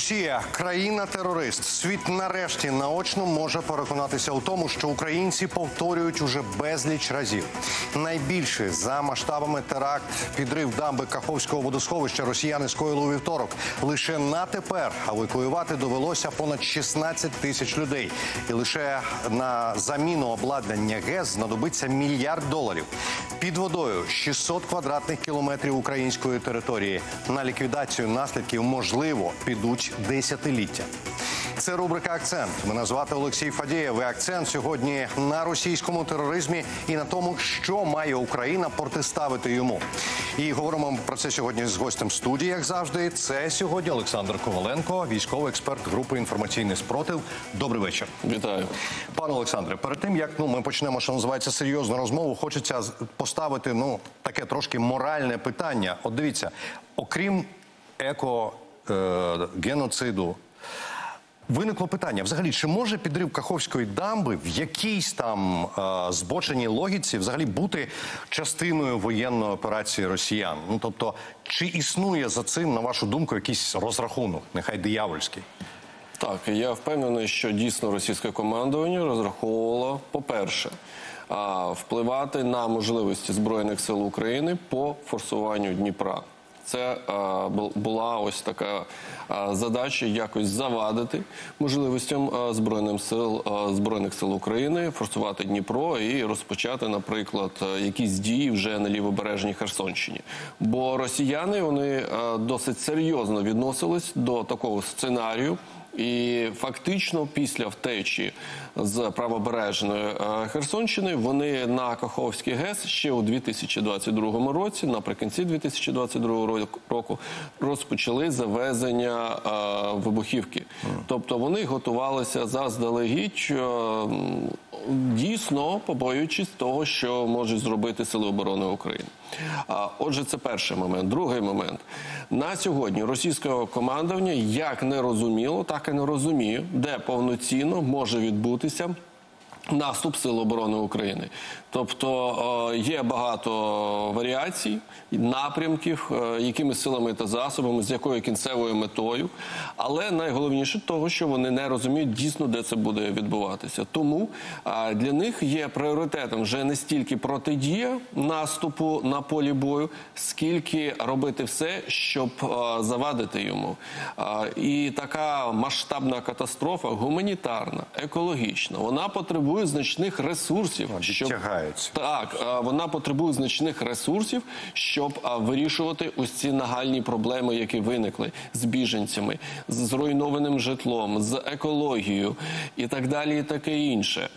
Росія країна-терорист. Світ нарешті наочно може переконатися у тому, що українці повторюють уже безліч разів. Найбільший за масштабами теракт підрив дамби Каховського водосховища росіяни скоїли у вівторок. Лише на тепер евакуювати довелося понад 16 тисяч людей, і лише на заміну обладнання ГЕС знадобиться мільярд доларів. Під водою 600 квадратних кілометрів української території. На ліквідацію наслідків можливо підуть десятиліття. Це рубрика Акцент. Мене звати Олексій Фадієв. І акцент сьогодні на російському тероризмі і на тому, що має Україна протиставити йому. І говоримо про це сьогодні з гостем студії, як завжди. Це сьогодні Олександр Коваленко, військовий експерт групи інформаційний спротив. Добрий вечір. Вітаю. Пане Олександре, перед тим як ну ми почнемо, що називається серйозну розмову, хочеться поставити ну таке трошки моральне питання. От дивіться, окрім еко геноциду. Виникло питання: взагалі, чи може підрив Каховської дамби в якійсь там е, збоченій логіці взагалі бути частиною воєнної операції росіян? Ну тобто, чи існує за цим, на вашу думку, якийсь розрахунок, нехай диявольський? Так, я впевнений, що дійсно російське командування розраховувало, по-перше, впливати на можливості збройних сил України по форсуванню Дніпра. Це була ось така задача якось завадити можливостям збройним сил збройних сил України форсувати Дніпро і розпочати, наприклад, якісь дії вже на лівобережній Херсонщині. Бо росіяни вони досить серйозно відносились до такого сценарію. І фактично після втечі з правобережної е, Херсонщини вони на Каховський ГЕС ще у 2022 році, наприкінці 2022 ро- року, розпочали завезення е, вибухівки. Тобто вони готувалися заздалегідь. Дійсно, побоюючись того, що можуть зробити Сили оборони України. Отже, це перший момент. Другий момент на сьогодні російського командування як не розуміло, так і не розуміє, де повноцінно може відбутися. Наступ Сил оборони України, тобто е, є багато варіацій, напрямків, е, якими силами та засобами, з якою кінцевою метою, але найголовніше того, що вони не розуміють дійсно, де це буде відбуватися. Тому е, для них є пріоритетом вже не стільки протидія наступу на полі бою, скільки робити все, щоб завадити йому. І така масштабна катастрофа, гуманітарна, екологічна, вона потребує значних ресурсів, щоб Відтягаються. так, вона потребує значних ресурсів, щоб вирішувати ось ці нагальні проблеми, які виникли з біженцями, з зруйнованим житлом, з екологією і так далі, і таке інше.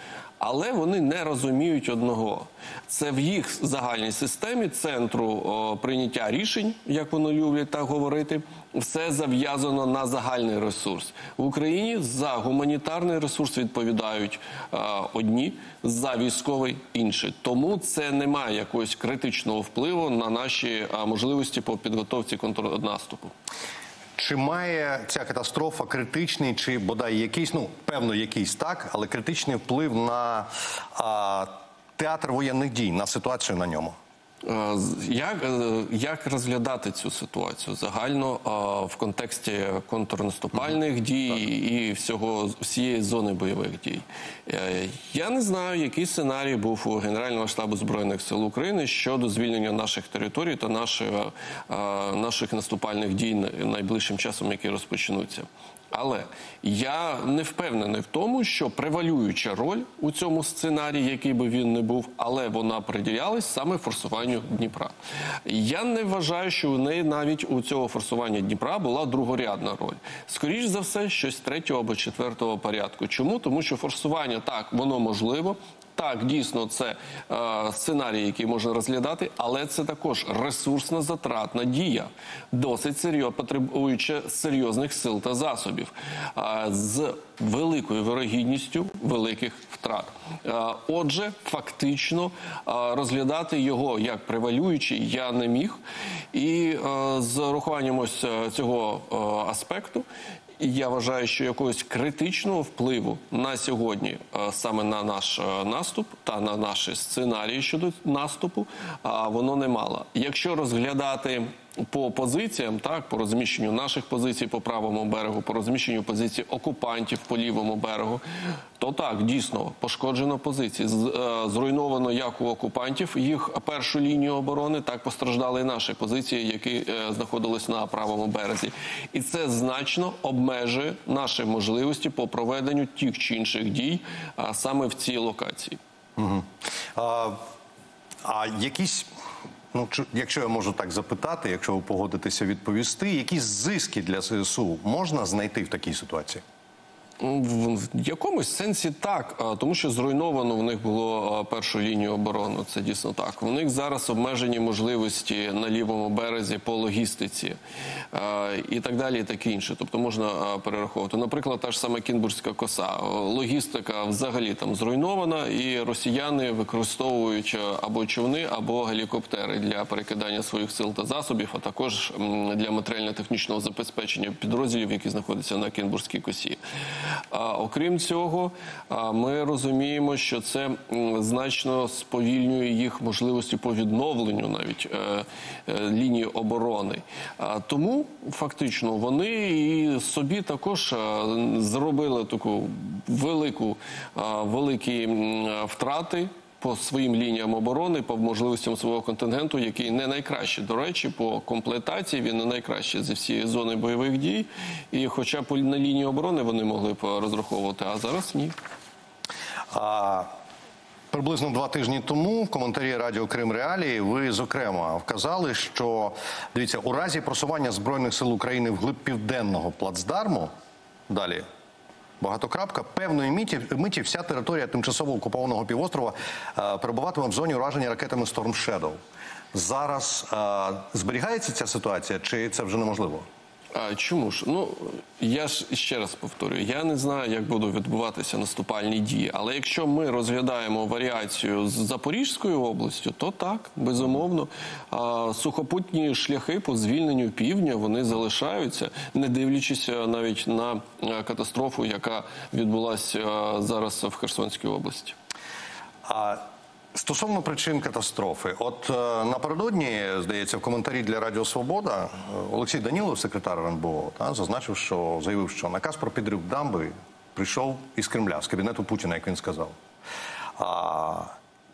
Але вони не розуміють одного. Це в їх загальній системі центру о, прийняття рішень, як вони люблять так говорити, все зав'язано на загальний ресурс в Україні. За гуманітарний ресурс відповідають е, одні, за військовий інші. Тому це не має якогось критичного впливу на наші е, можливості по підготовці контрнаступу. Чи має ця катастрофа критичний, чи бодай якийсь, ну певно, якийсь так, але критичний вплив на а, театр воєнних дій, на ситуацію на ньому? Е, Як, е, як розглядати цю ситуацію загально е, в контексті контрнаступальних дій і всього всієї зони бойових дій? Я не знаю, який сценарій був у Генерального штабу збройних сил України щодо звільнення наших територій та е, наших наступальних дій на- найближчим часом, які розпочнуться. Але я не впевнений в тому, що превалююча роль у цьому сценарії, який би він не був, але вона приділялась саме форсуванню Дніпра. Я не вважаю, що у неї навіть у цього форсування Дніпра була другорядна роль. Скоріше за все, щось третього або четвертого порядку. Чому? Тому що форсування так, воно можливо. Так, дійсно, це е, сценарій, який можна розглядати, але це також ресурсна затратна дія, досить серйозно потребуючи серйозних сил та засобів е, з великою вирогідністю великих втрат. Е, отже, фактично е, розглядати його як превалюючий я не міг, і е, з урахуванням ось е, цього е, аспекту. І я вважаю, що якогось критичного впливу на сьогодні е, саме на наш е, наступ та на наші сценарії щодо наступу, воно не мало. Якщо розглядати по позиціям, так по розміщенню наших позицій по правому берегу, по розміщенню позицій окупантів по лівому берегу, то так дійсно пошкоджено позиції. Е, Зруйновано як у окупантів їх першу лінію оборони, так постраждали і наші позиції, які е, знаходились на правому березі, і це значно обмежує наші можливості по проведенню тих чи інших дій саме в цій локації. А якісь, ну якщо я можу так запитати, якщо ви погодитеся відповісти, які зиски для ЗСУ можна знайти в такій ситуації? В якомусь сенсі так, тому що зруйновано в них було першу лінію оборони. Це дійсно так. В них зараз обмежені можливості на лівому березі по логістиці і так далі, і таке інше. Тобто можна перераховувати. Наприклад, та ж сама Кінбурзька коса. Логістика взагалі там зруйнована, і росіяни використовують або човни, або гелікоптери для перекидання своїх сил та засобів, а також для матеріально-технічного забезпечення підрозділів, які знаходяться на Кінбурзькій косі. Окрім цього, ми розуміємо, що це значно сповільнює їх можливості по відновленню навіть е, е, лінії оборони. Тому фактично вони і собі також зробили таку велику великі втрати по своїм лініям оборони, по можливостям свого контингенту, який не найкращий. До речі, по комплектації він не найкращий зі всієї зони бойових дій. І хоча б на лінії оборони вони могли б розраховувати, а зараз ні. А приблизно два тижні тому в коментарі Радіо Крим Реалії ви зокрема вказали, що дивіться, у разі просування збройних сил України вглиб південного плацдарму далі. Багатокрапка певної миті, миті вся територія тимчасово окупованого півострова е, перебуватиме в зоні ураження ракетами Storm Shadow. Зараз е, зберігається ця ситуація, чи це вже неможливо? А чому ж? Ну я ж ще раз повторюю, я не знаю, як будуть відбуватися наступальні дії. Але якщо ми розглядаємо варіацію з Запорізькою областю, то так, безумовно. А, сухопутні шляхи по звільненню півдня вони залишаються, не дивлячись е, навіть на е, катастрофу, яка відбулася е, зараз в Херсонській області. А стосовно причин катастрофи, от е, напередодні, здається, в коментарі для Радіо Свобода е, Олексій Данілов, секретар РНБО, та, зазначив, що заявив, що наказ про підрив дамби прийшов із Кремля, з кабінету Путіна, як він сказав. А,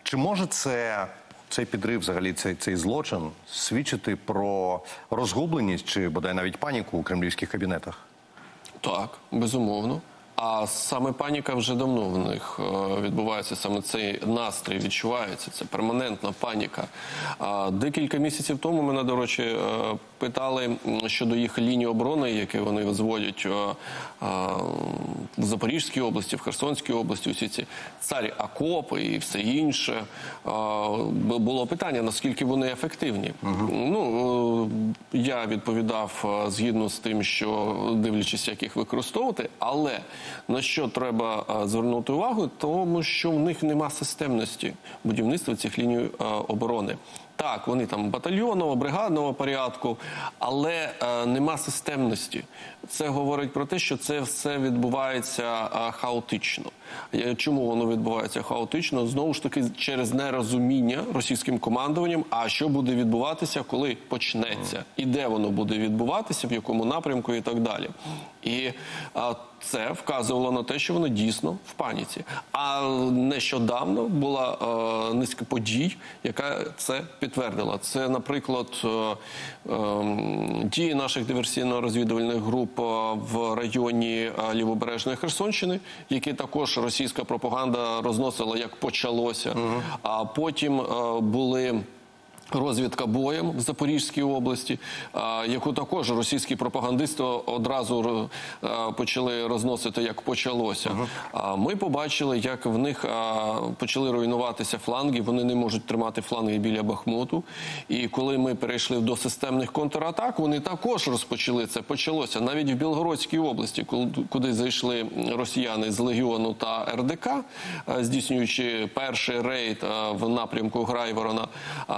чи може це цей підрив, взагалі, цей, цей злочин свідчити про розгубленість чи бодай навіть паніку у кремлівських кабінетах? Так, безумовно. А саме паніка вже давно в них е, відбувається. Саме цей настрій відчувається. Це перманентна паніка. Декілька місяців тому мене, до речі, е, питали щодо їх лінії оборони, які вони зводять е, в Запорізькій області, в Херсонській області. Усі ці царі окопи і все інше. Е, Було питання, наскільки вони ефективні. Ну е, я відповідав е, згідно з тим, що дивлячись, як їх використовувати, але на що треба звернути увагу, тому що в них нема системності будівництва цих ліній оборони. Так, вони там батальйонного, бригадного порядку, але е, нема системності. Це говорить про те, що це все відбувається е, хаотично. Е, Чому воно відбувається хаотично? Знову ж таки, через нерозуміння російським командуванням, а що буде відбуватися, коли почнеться, і де воно буде відбуватися, в якому напрямку і так далі. І е, це вказувало на те, що вони дійсно в паніці. А нещодавно була е, низка подій, яка це підтвердила. Це, наприклад, е, е, дії наших диверсійно-розвідувальних груп е, в районі лівобережної Херсонщини, які також російська пропаганда розносила як почалося. А потім е, були. Розвідка боєм в Запорізькій області, яку також російські пропагандисти одразу почали розносити, як почалося. А ми побачили, як в них почали руйнуватися фланги. Вони не можуть тримати фланги біля Бахмуту. І коли ми перейшли до системних контратак, вони також розпочали це. Почалося навіть в Білгородській області, куди зайшли росіяни з Легіону та РДК, здійснюючи перший рейд в напрямку Грайворона.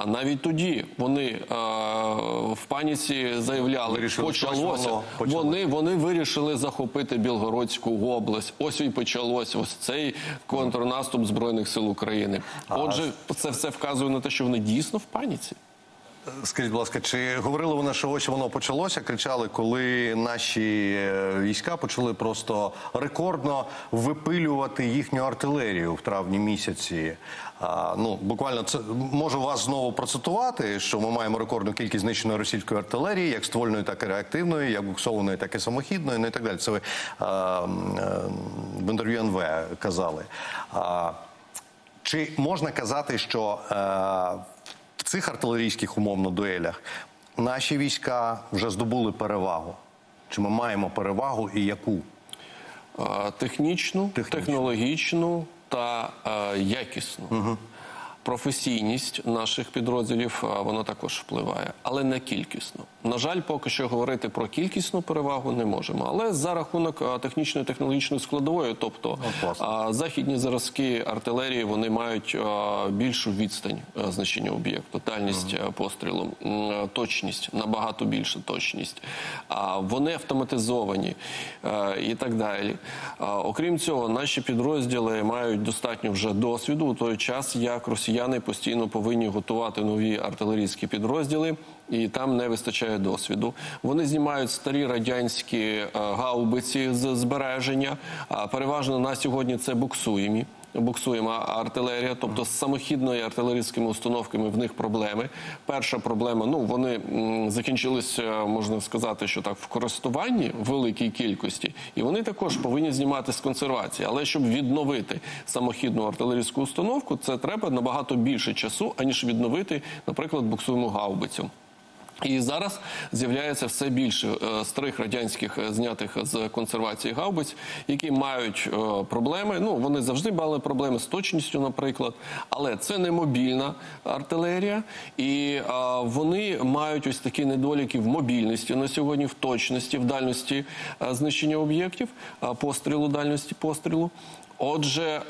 Навіть тоді вони а, в паніці заявляли, Вирішили, почалося. воно почалося. Вони, вони вирішили захопити Білгородську область. Ось і почалося ось цей контрнаступ збройних сил України. Отже, це все вказує на те, що вони дійсно в паніці. Скажіть, будь ласка, чи говорили вони, що ось воно почалося? Кричали, коли наші е, війська почали просто рекордно випилювати їхню артилерію в травні місяці. А, ну, буквально це можу вас знову процитувати, що ми маємо рекордну кількість знищеної російської артилерії, як ствольної, так і реактивної, як буксованої, так і самохідної, ну і так далі. Це ви а, м, е, в інтерв'ю НВ казали. А, чи можна казати, що е, в цих артилерійських умовно дуелях наші війська вже здобули перевагу? Чи ми маємо перевагу і яку? Технічну, Технічну. технологічну та е, якісну. Професійність наших підрозділів а, вона також впливає, але не кількісно. На жаль, поки що говорити про кількісну перевагу не можемо. Але за рахунок технічної технологічної складової, тобто класно. західні зразки артилерії, вони мають більшу відстань а, знищення об'єкту, дальність пострілу, точність набагато більша точність. Вони автоматизовані і так далі. Окрім цього, наші підрозділи мають достатньо вже досвіду у той час, як росіяни постійно повинні готувати нові артилерійські підрозділи. І там не вистачає досвіду. Вони знімають старі радянські е, гаубиці з збереження. Переважно на сьогодні це буксуємі. Буксуєма артилерія, тобто з самохідною артилерійськими установками в них проблеми. Перша проблема, ну вони м, закінчились, е, можна сказати, що так в користуванні великій кількості, і вони також повинні знімати з консервації. Але щоб відновити самохідну артилерійську установку, це треба набагато більше часу, аніж відновити, наприклад, буксуєму гаубицю. І зараз з'являється все більше е, старих радянських е, знятих з консервації гаубиць, які мають е, проблеми. Ну вони завжди мали проблеми з точністю, наприклад, але це не мобільна артилерія, і е, вони мають ось такі недоліки в мобільності на сьогодні, в точності, в дальності е, знищення об'єктів, е, пострілу, дальності пострілу. Отже, е,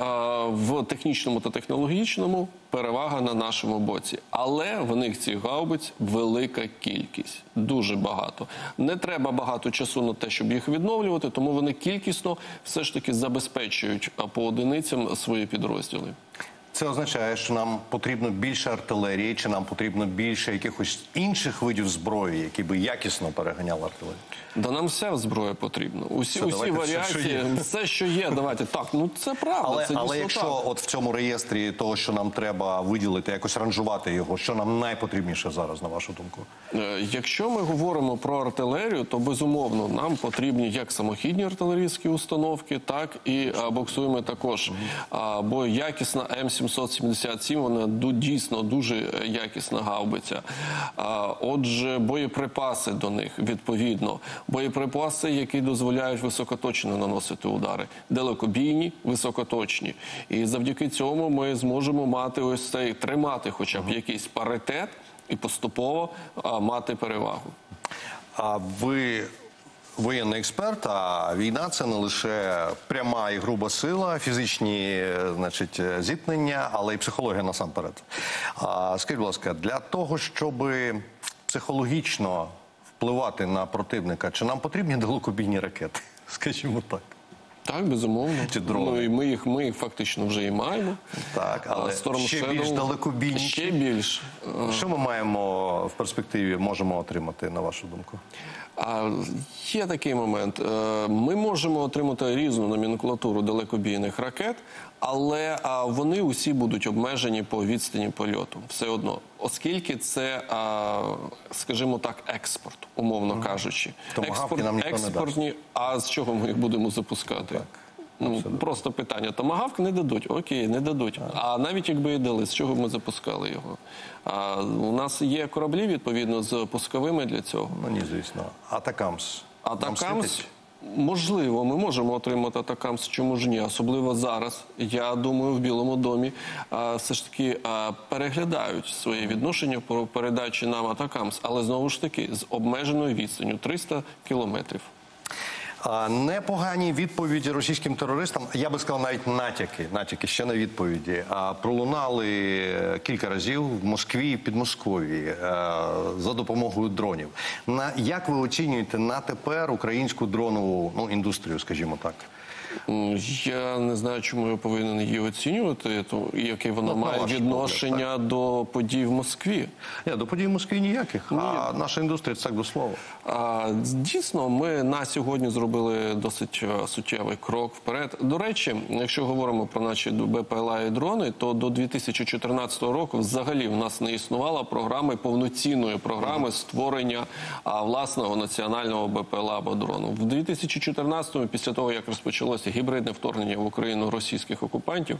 в технічному та технологічному перевага на нашому боці, але в них цих гаубиць велика кількість, дуже багато. Не треба багато часу на те, щоб їх відновлювати, тому вони кількісно все ж таки забезпечують а, по одиницям свої підрозділи. Це означає, що нам потрібно більше артилерії, чи нам потрібно більше якихось інших видів зброї, які би якісно переганяли артилерію? Да нам вся зброя потрібна. Усі, Все, усі давайте все, варіації, що є. все, що є, давайте так. Ну це правда. Але, це але якщо так. от в цьому реєстрі того, що нам треба виділити, якось ранжувати його, що нам найпотрібніше зараз, на вашу думку? Е, Якщо ми говоримо про артилерію, то безумовно нам потрібні як самохідні артилерійські установки, так і а, боксуємо також. А, Бо якісна М777, вона ду- дійсно дуже е, якісна гаубиця. А, Отже, боєприпаси до них відповідно. Боєприпаси, які дозволяють високоточно наносити удари, далекобійні, високоточні. І завдяки цьому ми зможемо мати ось цей тримати, хоча б якийсь паритет і поступово а, мати перевагу. А ви воєнний експерт, а війна це не лише пряма і груба сила, фізичні значить, зіткнення, але й психологія насамперед. А, скажіть, будь ласка, для того, щоб психологічно впливати на противника, чи нам потрібні далекобійні ракети? Скажімо так. Так, безумовно. Чи дрони. Ну і ми їх, ми їх фактично вже і маємо. Так, але Storm ще Shadow більш далекобійні. Ще більш. Що ми маємо в перспективі можемо отримати, на вашу думку? А є такий момент. Е, Ми можемо отримати різну номенклатуру далекобійних ракет, але вони усі будуть обмежені по відстані польоту. Все одно, оскільки це, скажімо так, експорт, умовно кажучи. Томагавки нам ніхто не дасть. експортні. А з чого ми їх будемо запускати? Ну, просто питання. Томагавк не дадуть, окей, не дадуть. А навіть якби і дали, з чого б ми запускали його? А, у нас є кораблі, відповідно, з пусковими для цього. Ну ні, звісно. Атакамс. Атакамс, можливо, ми можемо отримати Атакамс, чому ж ні, особливо зараз. Я думаю, в Білому домі а, все ж таки а, переглядають своє відношення про передачі нам Атакамс, але знову ж таки з обмеженою відстанню 300 кілометрів. Непогані відповіді російським терористам, я би сказав, навіть натяки, натяки ще не відповіді. А пролунали е, кілька разів в Москві і Підмосков'ї е, за допомогою дронів. На як ви оцінюєте на тепер українську дронову ну індустрію, скажімо так? Я не знаю, чому я повинен її оцінювати, то яке вона Ну, має відношення до подій в Москві. Ні, до подій в Москві ніяких, а наша індустрія це так до слова. А, дійсно, ми на сьогодні зробили досить е, суттєвий крок вперед. До речі, якщо говоримо про наші БПЛА і дрони, то до 2014 року взагалі в нас не існувало програми повноцінної програми створення власного національного БПЛА або дрону. В 2014-му, після того як розпочалося гібридне вторгнення в Україну російських окупантів,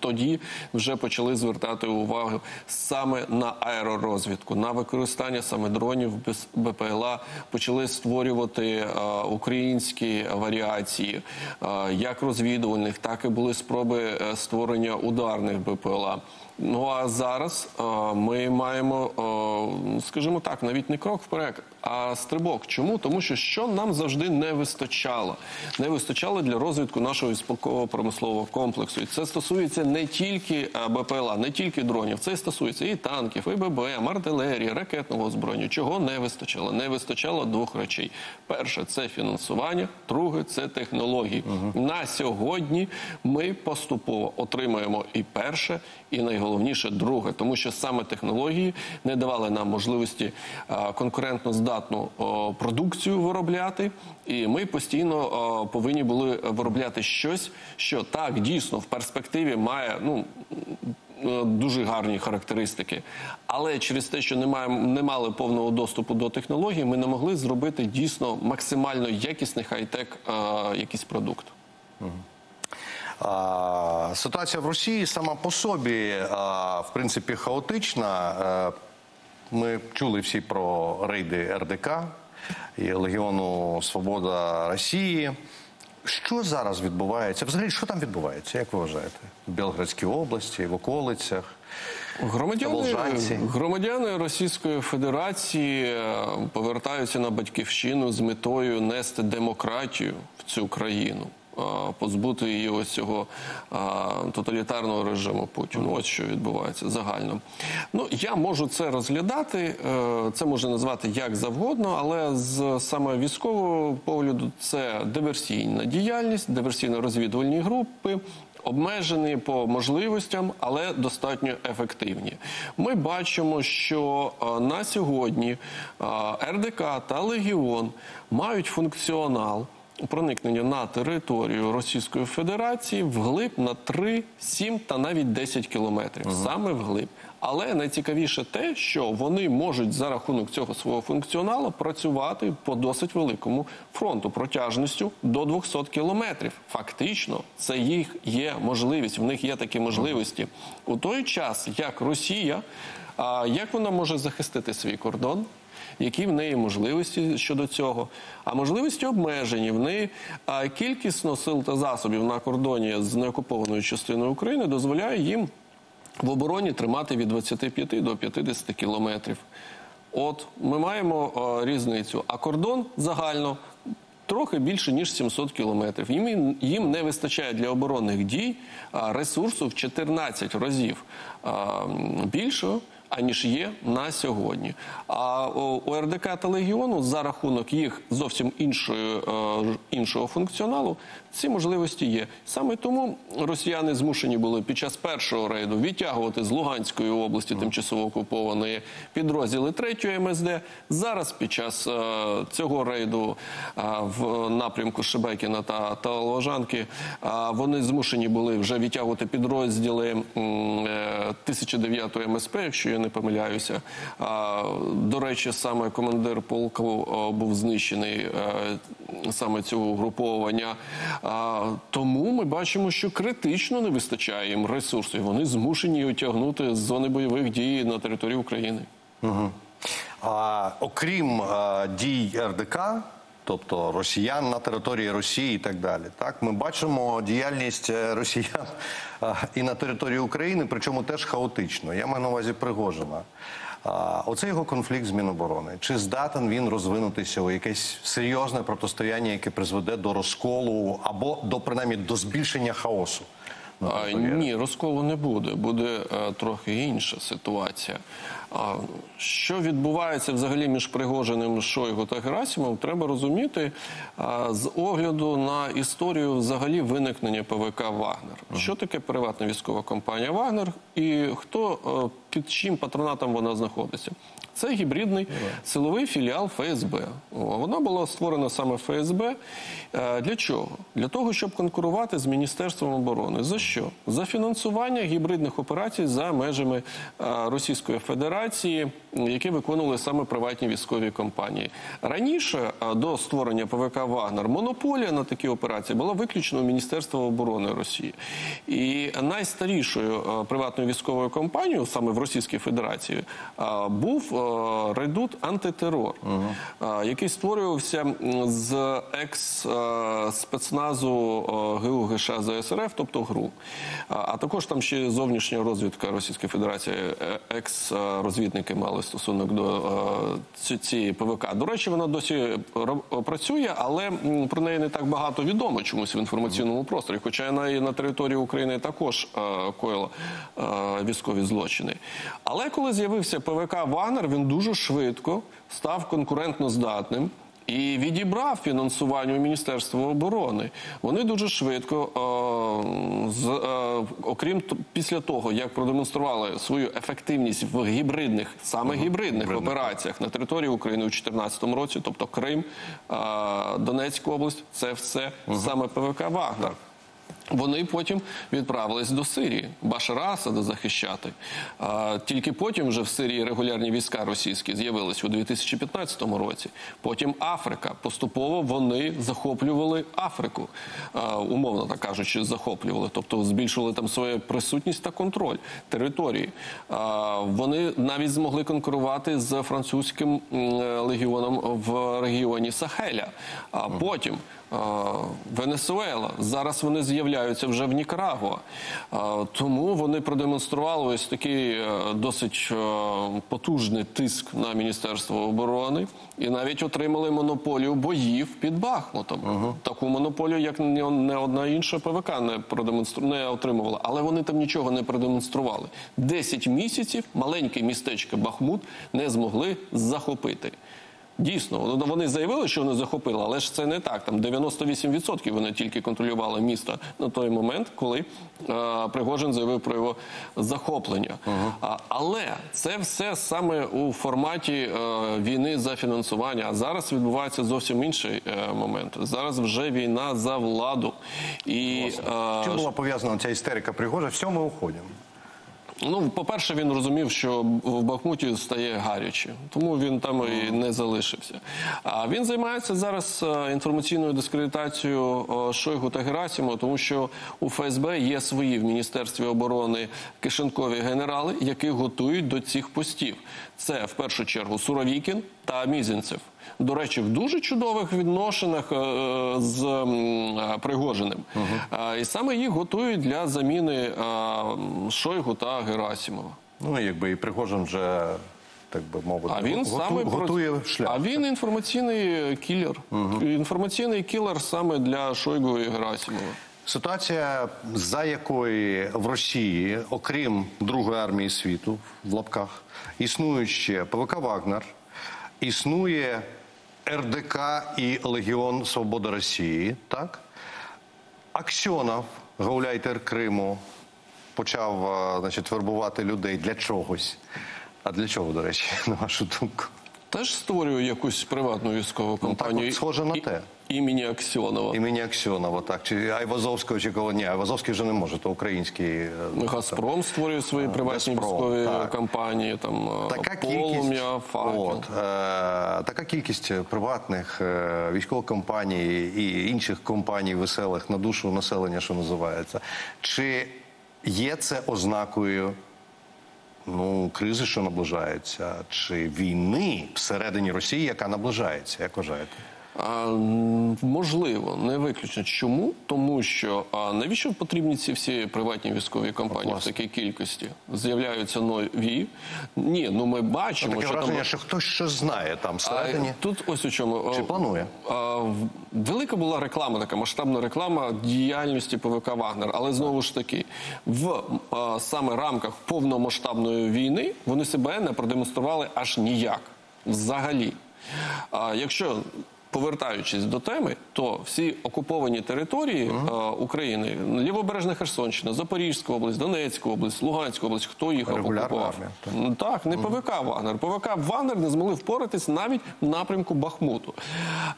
тоді вже почали звертати увагу саме на аеророзвідку, на використання саме дронів БПЛА, почали створювати е, українські варіації, е, як розвідувальних, так і були спроби е, створення ударних БПЛА. Ну а зараз е, ми маємо, е, скажімо так, навіть не крок вперед, а стрибок. Чому? Тому що що нам завжди не вистачало? Не вистачало для розвитку нашого військово-промислового комплексу. І це стосується не тільки е, БПЛА, не тільки дронів. Це стосується і танків, і ББМ, артилерії, ракетного озброєння. Чого не вистачало? Не вистачало двох речей: перше це фінансування, друге це технології. На сьогодні ми поступово отримаємо і перше, і найголовніше друге, тому що саме технології не давали нам можливості е, конкурентно здатну продукцію виробляти, і ми постійно повинні були виробляти щось, що так дійсно в перспективі має ну. е, Дуже гарні характеристики, але через те, що не маємо не мали повного доступу до технологій, ми не могли зробити дійсно максимально якісний хай-тек е, якийсь продукт. А, ситуація в Росії сама по собі, в принципі, хаотична. Е, Ми чули всі про рейди РДК і Легіону Свобода Росії. Що зараз відбувається? Взагалі, що там відбувається? Як ви вважаєте? В Білградській області, в околицях? Громадяни, громадяни Російської Федерації е, повертаються на батьківщину з метою нести демократію в цю країну, позбути її ось цього тоталітарного режиму Путіну. Ось що відбувається загально. Ну я можу це розглядати, е, це можна назвати як завгодно, але з саме військового погляду це диверсійна діяльність, диверсійно-розвідувальні групи обмежені по можливостям, але достатньо ефективні. Ми бачимо, що е, на сьогодні е, РДК та Легіон мають функціонал. Проникнення на територію Російської Федерації вглиб на 3, 7 та навіть 10 кілометрів, саме вглиб. Але найцікавіше те, що вони можуть за рахунок цього свого функціоналу працювати по досить великому фронту протяжністю до 200 кілометрів. Фактично, це їх є можливість. В них є такі можливості у той час, як Росія, як вона може захистити свій кордон? Які в неї можливості щодо цього? А можливості обмежені. В неї кількісно сил та засобів на кордоні з неокупованою частиною України дозволяє їм в обороні тримати від 25 до 50 кілометрів. От ми маємо е, різницю. А кордон загально трохи більше ніж 700 кілометрів. Їм, їм не вистачає для оборонних дій ресурсу в 14 разів більшого. Аніж є на сьогодні. А у РДК та Легіону за рахунок їх зовсім іншої, е, іншого функціоналу ці можливості є. Саме тому росіяни змушені були під час першого рейду відтягувати з Луганської області, тимчасово окупованої підрозділи 3 МСД. Зараз під час е, цього рейду е, в напрямку Шебекіна та, та Ложанки вони змушені були вже відтягувати підрозділи м, е, 1009 МСП, якщо не помиляюся. До речі, саме командир полку е, був знищений е, саме цього угруповання. Тому ми бачимо, що критично не вистачає їм ресурсів. Вони змушені його тягнути з зони бойових дій на території України. А, окрім а, дій РДК, тобто росіян на території Росії і так далі, так ми бачимо діяльність е, росіян і на території України, причому теж хаотично. Я маю на увазі Пригожина. Оце його конфлікт з Міноборони. Чи здатен він розвинутися у якесь серйозне протистояння, яке призведе до розколу або до принаймні до збільшення хаосу? А, ні, розколу не буде. Буде е, трохи інша ситуація. А, Що відбувається взагалі між Пригожиним, Шойгу та Герасимовим, треба розуміти а, з огляду на історію взагалі виникнення ПВК Вагнер. Що таке приватна військова компанія Вагнер і хто е, під чим патронатом вона знаходиться? Це гібридний силовий філіал ФСБ. О, Вона була створена саме ФСБ. Е, Для чого? Для того, щоб конкурувати з Міністерством оборони. За що? За фінансування гібридних операцій за межами е, Російської Федерації, праці які виконували саме приватні військові компанії. Раніше е, до створення ПВК Вагнер монополія на такі операції була виключно у Міністерства оборони Росії. І найстарішою е, приватною військовою компанією саме в Російській Федерації е, був Редут антитерор, який створювався з екс е, спецназу е, ГУ ГШ ЗСРФ, тобто ГРУ. А також там ще зовнішня розвідка Російської Федерації, екс-розвідники мали стосунок до е, цієї ПВК. До речі, вона досі працює, але про неї не так багато відомо чомусь в інформаційному просторі. Хоча вона і на території України також е, коїла е, військові злочини. Але коли з'явився ПВК Вагнер, він дуже швидко став конкурентно здатним. І відібрав фінансування у Міністерства оборони. Вони дуже швидко, е, з, е, окрім після того, як продемонстрували свою ефективність в гібридних, саме гібридних операціях на території України у 2014 році, тобто Крим, е, Донецька область, це все саме ПВК Вагнер. Вони потім відправились до Сирії, Башара Асада захищати. А, тільки потім вже в Сирії регулярні війська російські з'явились у 2015 році. Потім Африка. Поступово вони захоплювали Африку, а, умовно так кажучи, захоплювали, тобто збільшували там свою присутність та контроль території. А, вони навіть змогли конкурувати з французьким легіоном в регіоні Сахеля. А потім. Венесуела. Зараз вони з'являються вже в Нікарагуа. Тому вони продемонстрували ось такий е, досить е, потужний тиск на Міністерство оборони і навіть отримали монополію боїв під Бахмутом. Таку монополію, як не одна інша ПВК не продемонстру... не отримувала. Але вони там нічого не продемонстрували. Десять місяців маленьке містечко Бахмут не змогли захопити. Дійсно, ну, вони заявили, що вони захопили, але ж це не так. Там 98% вони тільки контролювали місто на той момент, коли е, Пригожин заявив про його захоплення. А, але це все саме у форматі е, війни за фінансування. А зараз відбувається зовсім інший е, момент. Зараз вже війна за владу. І е, Чим була пов'язана ця істерика Пригожа? Все, ми уходимо. Ну, по-перше, він розумів, що в Бахмуті стає гаряче, тому він там і не залишився. А він займається зараз е, інформаційною дискредитацією е, Шойгу та Герасимова, тому що у ФСБ є свої в Міністерстві оборони кишенкові генерали, які готують до цих постів. Це в першу чергу Суровікін та Мізінцев. До речі, в дуже чудових відношеннях е, з м, е, Пригожиним. Е, І саме їх готують для заміни е, Шойгу та Герасимова. Ну, якби і Пригожин вже, так би мовити, А він готу- саме про- готує шлях. А він інформаційний кілер. Інформаційний кілер саме для Шойгу і Герасимова. Ситуація, за якої в Росії, окрім Другої армії світу в лапках, існує ще ПВК Вагнер, існує РДК і Легіон Свобода Росії, так? Аксьонов, гауляйтер Криму, почав значить, вербувати людей для чогось. А для чого, до речі, на вашу думку? Теж створює якусь приватну військову компанію. Ну, от схоже на те. Імені Аксьонова. Імені Аксьонова, так. Чи Айвазовського, чи кого? Ні, Айвазовський вже не може, то український. е, Газпром створює свої приватні військові компанії, там е, Така полум'я, факел. от, е, така кількість приватних е, військових компаній і інших компаній веселих на душу населення, що називається. Чи є це ознакою ну, кризи, що наближається, чи війни всередині Росії, яка наближається, як вважаєте? А, можливо, не виключно. Чому? Тому що а навіщо потрібні ці всі приватні військові компанії в такій кількості? З'являються нові. Ні, ну ми бачимо, Таке що враження, там що хтось щось знає там всередині. а, Тут ось у чому Чи планує? а, велика була реклама, така масштабна реклама діяльності ПВК Вагнер. Але знову ж таки, в а, саме рамках повномасштабної війни вони себе не продемонстрували аж ніяк. Взагалі. А якщо повертаючись до теми, то всі окуповані території а, України, Лівобережна Херсонщина, Запорізька область, Донецька область, Луганська область, хто їх Регулярна окупував? армія, так. Ну, Так, не ПВК Вагнер. ПВК Вагнер не змогли впоратись навіть в напрямку Бахмуту,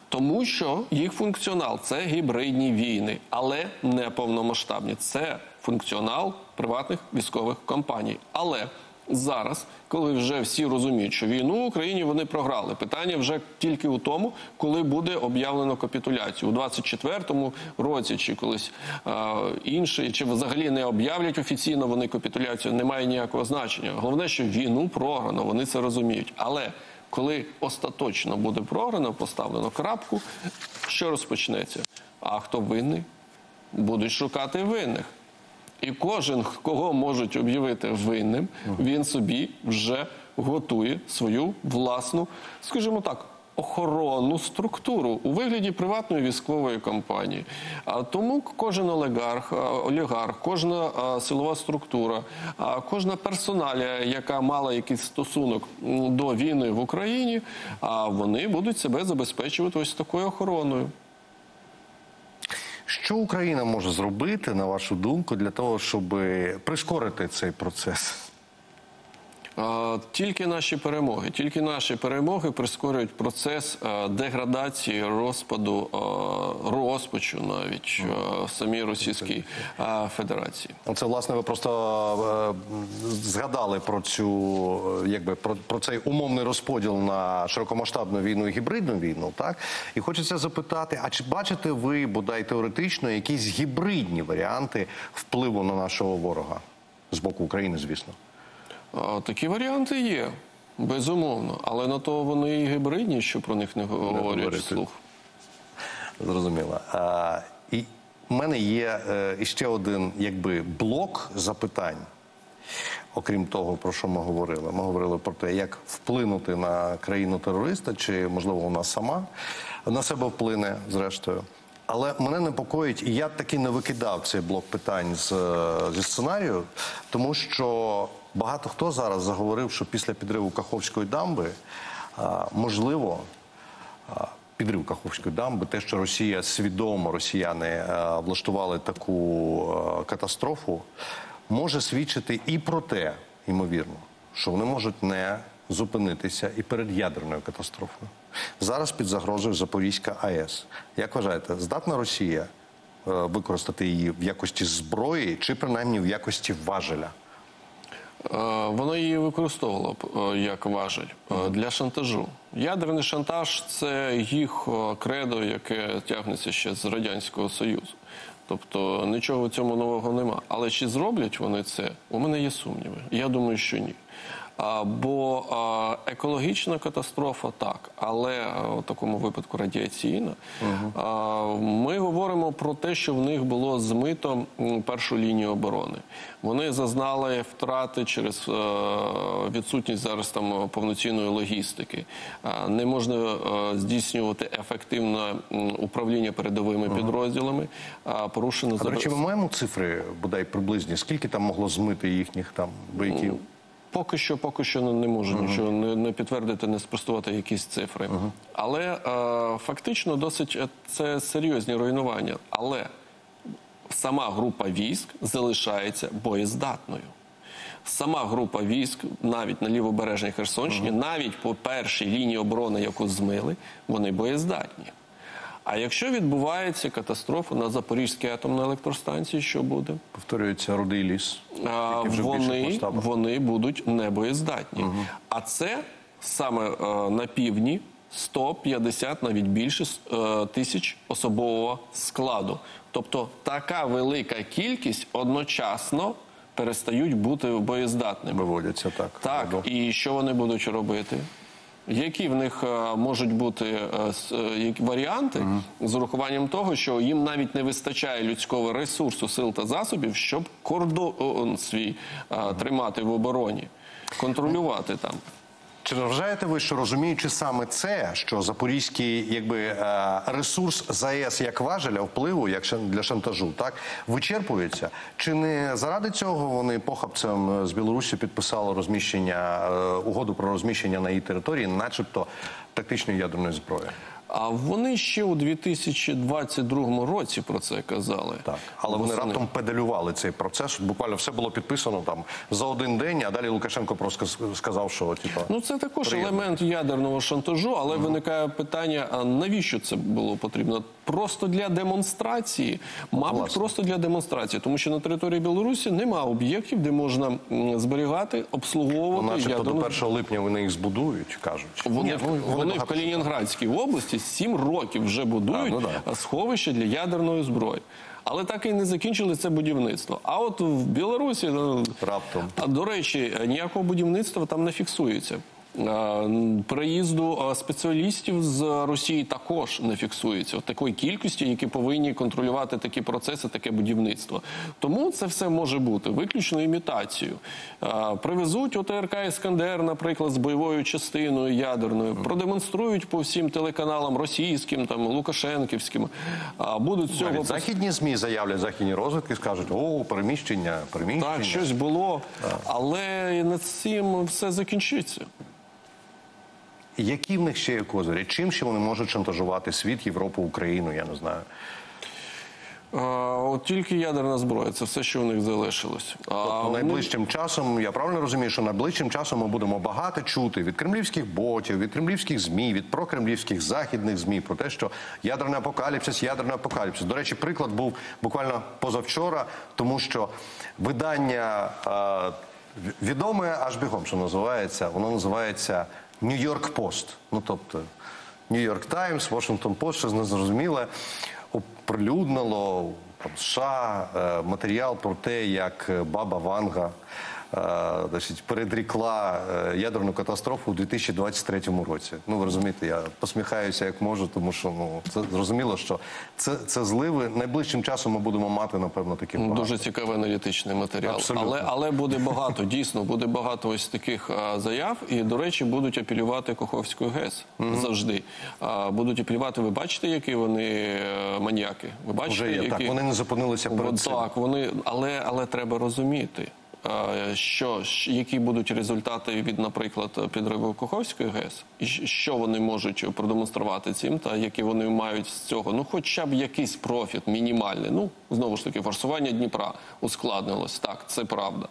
тому що їх функціонал це гібридні війни, але не повномасштабні. Це функціонал приватних військових компаній. Але зараз, коли вже всі розуміють, що війну в Україні вони програли, питання вже тільки у тому, коли буде об'явлено капітуляцію у 24-му році, чи колись е, інший, чи взагалі не об'являть офіційно вони капітуляцію, не має ніякого значення. Головне, що війну програно, вони це розуміють. Але коли остаточно буде програно, поставлено крапку, що розпочнеться? А хто винний? Будуть шукати винних. І кожен, кого можуть об'явити винним, він собі вже готує свою власну, скажімо так, охоронну структуру у вигляді приватної військової компанії. А тому кожен олігарх, олігарх, кожна силова структура, а, кожна персоналія, яка мала якийсь стосунок до війни в Україні, а вони будуть себе забезпечувати ось такою охороною. Що Україна може зробити, на вашу думку, для того, щоб прискорити цей процес? Тільки наші перемоги, тільки наші перемоги прискорюють процес е, деградації, розпаду, е, розпачу навіть е, в самій Російській Федерації. Оце власне ви просто згадали про цю, якби про, про цей умовний розподіл на широкомасштабну війну і гібридну війну, так і хочеться запитати: а чи бачите ви бодай теоретично якісь гібридні варіанти впливу на нашого ворога з боку України, звісно? Такі варіанти є, безумовно, але на то вони і гібридні, що про них не говорять вслух. Зрозуміло. А, і в мене є е, іще один якби блок запитань. Окрім того, про що ми говорили. Ми говорили про те, як вплинути на країну терориста, чи можливо вона сама на себе вплине, зрештою. Але мене непокоїть, і я таки не викидав цей блок питань з, е, зі сценарію, тому що багато хто зараз заговорив, що після підриву Каховської дамби можливо підрив Каховської дамби, те, що Росія свідомо росіяни е, влаштували таку е, катастрофу, може свідчити і про те, ймовірно, що вони можуть не зупинитися і перед ядерною катастрофою. Зараз під загрозою Запорізька АЕС. Як вважаєте, здатна Росія е, використати її в якості зброї чи принаймні в якості важеля? Е, Воно її використовувало е, як важель е, для шантажу. Ядерний шантаж це їх кредо, яке тягнеться ще з Радянського Союзу. Тобто нічого в цьому нового нема. Але чи зроблять вони це? У мене є сумніви. Я думаю, що ні. Бо екологічна катастрофа так, але в такому випадку радіаційна. Ми говоримо про те, що в них було змито першу лінію оборони. Вони зазнали втрати через е, відсутність зараз там повноцінної логістики. Не можна е, здійснювати ефективне управління передовими підрозділами. Порушено А, до речі, ми маємо цифри бодай приблизні, скільки там могло змити їхніх там бойків? Поки що, поки що не, можу нічого не, не підтвердити, не спростувати якісь цифри. Але е, фактично досить е, це серйозні руйнування. Але сама група військ залишається боєздатною. Сама група військ, навіть на лівобережній Херсонщині, навіть по першій лінії оборони, яку змили, вони боєздатні. А якщо відбувається катастрофа на Запорізькій атомній електростанції, що буде? Повторюється рудий ліс. А, вони, вони будуть небоєздатні. А це саме е, на півдні 150, навіть більше е, тисяч особового складу. Тобто така велика кількість одночасно перестають бути боєздатними. Виводяться так. Так, Правда. і що вони будуть робити? Які в них е, можуть бути е, е, варіанти з урахуванням того, що їм навіть не вистачає людського ресурсу, сил та засобів, щоб кордон свій тримати в обороні, контролювати там. Чи не вважаєте ви, що розуміючи саме це, що запорізький якби е, ресурс ЗАЕС як важеля впливу, як для шантажу, так вичерпується? Чи не заради цього вони похабцем з Білорусі підписали розміщення е, угоду про розміщення на її території, начебто тактичної ядерної зброї? А вони ще у 2022 році про це казали. Так, але вони Восени. раптом педалювали цей процес. Буквально все було підписано там за один день, а далі Лукашенко просто сказав, що типа Ну це також Приємно. елемент ядерного шантажу, але виникає питання: а навіщо це було потрібно? Просто для демонстрації, мабуть, Власне. просто для демонстрації, тому що на території Білорусі нема об'єктів, де можна зберігати, обслуговувати ну, начебто до ядерну 1 липня вони їх збудують, кажуть. Вони, Ні, ну, вони, в Калінінградській області сім років вже будують А, ну да. сховище для ядерної зброї. Але так і не закінчили це будівництво. А от в Білорусі ну, Раптом. до речі, ніякого будівництва там не фіксується. А, Приїзду спеціалістів з Росії також не фіксується От такої кількості, які повинні контролювати такі процеси, таке будівництво. Тому це все може бути виключно імітацією. А, Привезуть ОТРК Іскандер, наприклад, з бойовою частиною ядерною, продемонструють по всім телеканалам російським, там Лукашенківським. Будуть цього Навіть західні змі заявлять західні розвитки, скажуть, о, переміщення, переміщення. так, щось було, але над цим все закінчиться. Які в них ще є козирі? Чим ще вони можуть шантажувати світ, Європу, Україну? Я не знаю. От тільки ядерна зброя, це все, що у них залишилось. А Тобто вони- найближчим часом, я правильно розумію, що найближчим часом ми будемо багато чути від кремлівських ботів, від кремлівських змі, від прокремлівських західних змі про те, що ядерний апокаліпсис, ядерний апокаліпсис. До речі, приклад був буквально позавчора, тому що видання відоме аж бігом, що називається, воно називається Нью-Йорк Пост. Ну тобто Нью-Йорк Таймс, Вашингтон Пост, щось незрозуміле, оприлюднило там, США е, матеріал про те, як баба Ванга значить, передрікла е, ядерну катастрофу у 2023 році. Ну, ви розумієте, я посміхаюся як можу, тому що ну це зрозуміло, що це, це зливи. Найближчим часом ми будемо мати, напевно, таких багато. Дуже цікавий аналітичний матеріал. Абсолютно. Але, але буде багато, дійсно, буде багато ось таких а, заяв. І, до речі, будуть апелювати Коховською ГЕС завжди. А, будуть апелювати, ви бачите, які вони е, маніяки? Ви бачите, Вже є які... так. Вони не зупинилися перед цим. так, вони, але, але треба розуміти. Що, які будуть результати від, наприклад, підриву Коховської ГЕС, і що вони можуть продемонструвати цим, та які вони мають з цього, ну хоча б якийсь профіт мінімальний. Ну знову ж таки, форсування Дніпра ускладнилось. Так, це правда.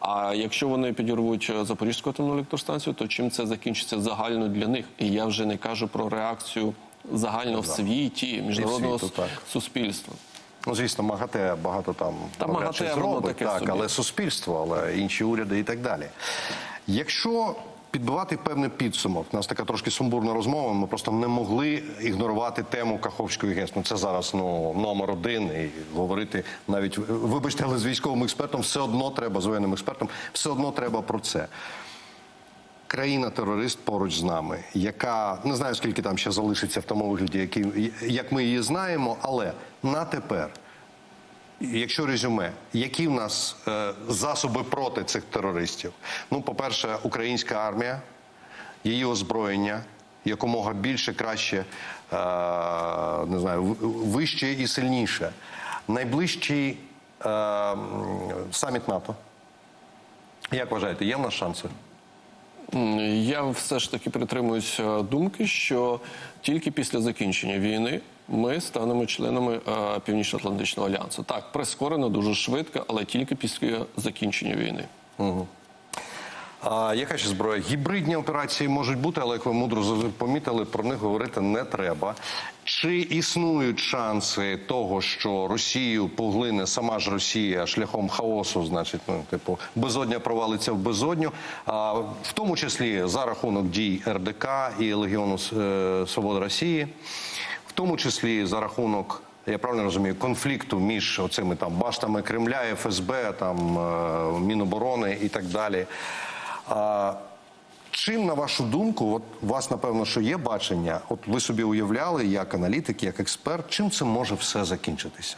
А якщо вони підірвуть е, Запорізьку атомну електростанцію, то чим це закінчиться загально для них? І я вже не кажу про реакцію загально в світі, міжнародного світу, суспільства. Ну, звісно, МАГАТЕ багато там Та навряд МАГАТЕ, зробить, так, собі. але суспільство, але інші уряди і так далі. Якщо підбивати певний підсумок, у нас така трошки сумбурна розмова. Ми просто не могли ігнорувати тему Каховської ГЕС. Ну це зараз ну номер один, і говорити навіть вибачте, але з військовим експертом все одно треба з воєнним експертом, все одно треба про це. Країна-терорист поруч з нами, яка не знаю скільки там ще залишиться в тому вигляді, який, як ми її знаємо, але на тепер, якщо резюме, які в нас е, засоби проти цих терористів? Ну, по-перше, українська армія, її озброєння якомога більше, краще, е, не знаю, вище і сильніше. Найближчий е, саміт НАТО. Як вважаєте, є в нас шанси? Я все ж таки притримуюсь е, думки, що тільки після закінчення війни ми станемо членами е, Північно-Атлантичного альянсу. Так, прискорено дуже швидко, але тільки після закінчення війни. А яка ще зброя? Гібридні операції можуть бути, але як ви мудро з- помітили, про них говорити не треба. Чи існують шанси того, що Росію поглине сама ж Росія шляхом хаосу, значить, ну типу, безодня провалиться в безодню, а в тому числі за рахунок дій РДК і Легіону е, Свободи Росії, тому числі за рахунок. Я правильно розумію, конфлікту між оцими там баштами Кремля, ФСБ, там е, Міноборони і так далі. А, Чим, на вашу думку, от у вас напевно, що є бачення, от ви собі уявляли, як аналітик, як експерт, чим це може все закінчитися?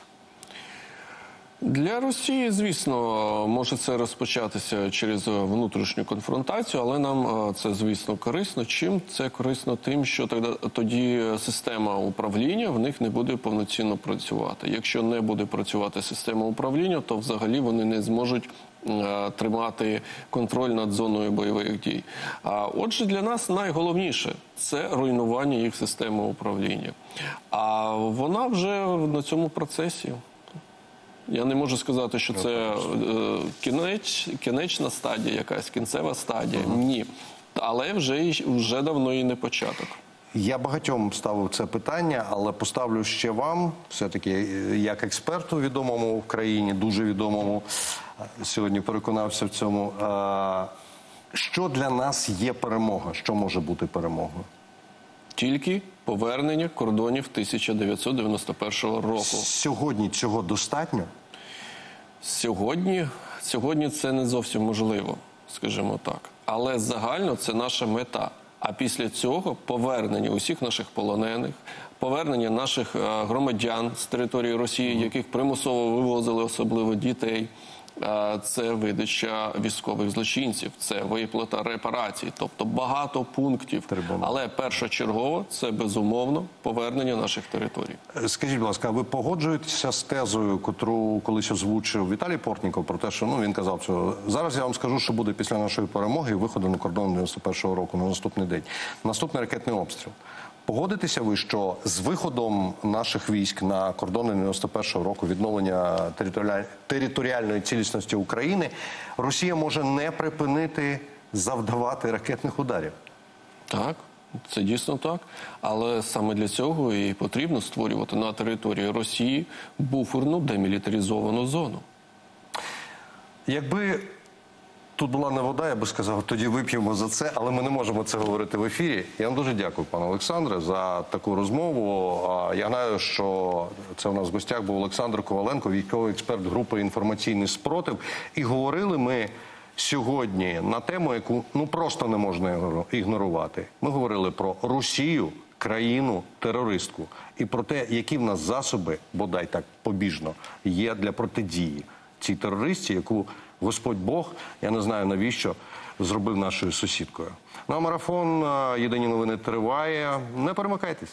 Для Росії, звісно, може це розпочатися через внутрішню конфронтацію, але нам е, це, звісно, корисно. Чим це корисно? Тим, що тоді, тоді система управління в них не буде повноцінно працювати. Якщо не буде працювати система управління, то взагалі вони не зможуть е, тримати контроль над зоною бойових дій. А отже, для нас найголовніше це руйнування їх системи управління. А вона вже на цьому процесі. Я не можу сказати, що це е, кінеч, кінечна стадія, якась кінцева стадія. Ні. Але вже, й- вже давно і не початок. Я багатьом ставив це питання, але поставлю ще вам, все-таки е, як експерту відомому в країні, дуже відомому. е, Сьогодні переконався в цьому. Е, Що для нас є перемога? Що може бути перемогою? Тільки повернення кордонів 1991 року. Сьогодні цього достатньо? Сьогодні, сьогодні це не зовсім можливо, скажімо так. Але загально це наша мета. А після цього повернення усіх наших полонених, повернення наших е, громадян з території Росії, яких примусово вивозили, особливо дітей. Е, Це видача військових злочинців, це виплата репарацій, тобто багато пунктів. Трибуна. Але першочергово це безумовно повернення наших територій. Е, Скажіть, будь ласка, ви погоджуєтеся з тезою, котру колись озвучив Віталій Портніков, про те, що ну він казав, що зараз я вам скажу, що буде після нашої перемоги і виходу на кордон 91-го року на наступний день. Наступний ракетний обстріл. Погодитеся ви, що з виходом наших військ на кордони 91-го року, відновлення територіаль- територіальної цілісності України, Росія може не припинити завдавати ракетних ударів? Так, це дійсно так. Але саме для цього і потрібно створювати на території Росії буферну демілітаризовану зону. Якби тут була не вода, я би сказав, тоді вип'ємо за це, але ми не можемо це говорити в ефірі. Я вам дуже дякую, пане Олександре, за таку розмову. Я знаю, що це у нас в гостях був Олександр Коваленко, військовий експерт групи інформаційний спротив. І говорили ми сьогодні на тему, яку ну просто не можна ігнору- ігнорувати. Ми говорили про Росію. Країну терористку і про те, які в нас засоби, бодай так побіжно, є для протидії цій терористі, яку Господь Бог, я не знаю навіщо, зробив нашою сусідкою. Ну а марафон єдині новини триває. Не перемикайтесь.